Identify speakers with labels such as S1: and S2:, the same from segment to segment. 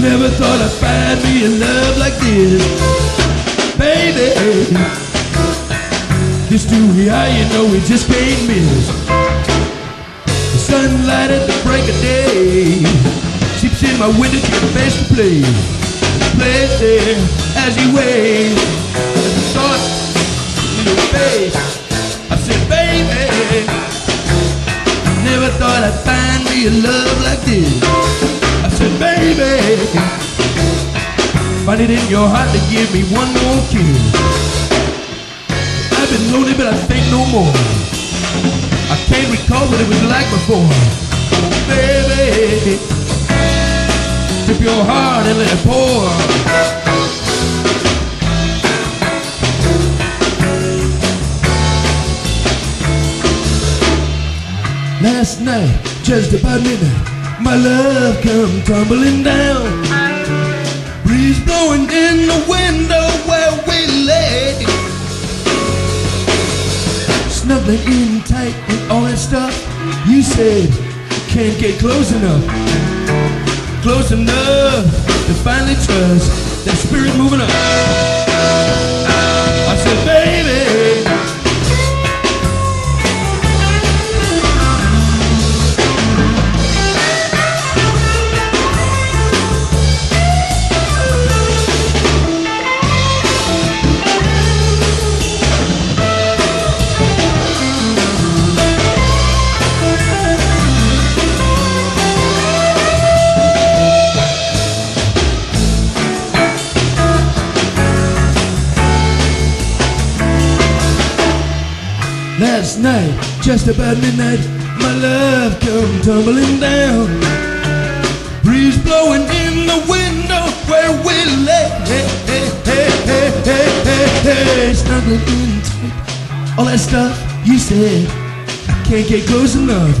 S1: Never thought I'd find me a love like this. Baby, this two how you know we just can't miss. The sunlight at the break of day seeps in my window to face to play. Play as you wave. And the thought in your face. I said, baby, never thought I'd find me a love like this. Find it in your heart to give me one more kiss. I've been lonely, but I think no more. I can't recall what it was like before. Baby, tip your heart and let it pour. Last night, just about midnight, my love come tumbling down. Breeze blowing in the window where we lay. Snuggling in tight and all that stuff. You said, can't get close enough. Close enough to finally trust that spirit moving up. Last night, just about midnight, my love come tumbling down. Breeze blowing in the window where we lay. Hey, hey, hey, hey, hey, hey, hey. Snuggling in. All that stuff you said, I can't get close enough.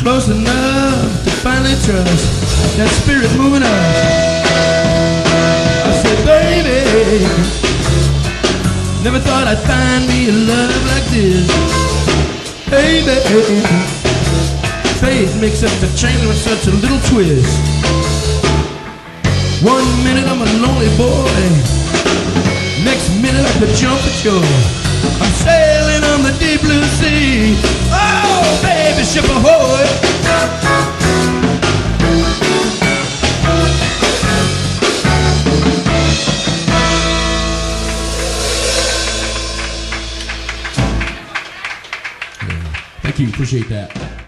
S1: Close enough to finally trust that spirit moving up. I said, baby. Never thought I'd find me a love like this. Baby, faith makes such a change with such a little twist. One minute I'm a lonely boy, next minute I could jump at shore. I'm sailing on the deep blue sea. Oh, baby, ship ahoy! You. Appreciate that.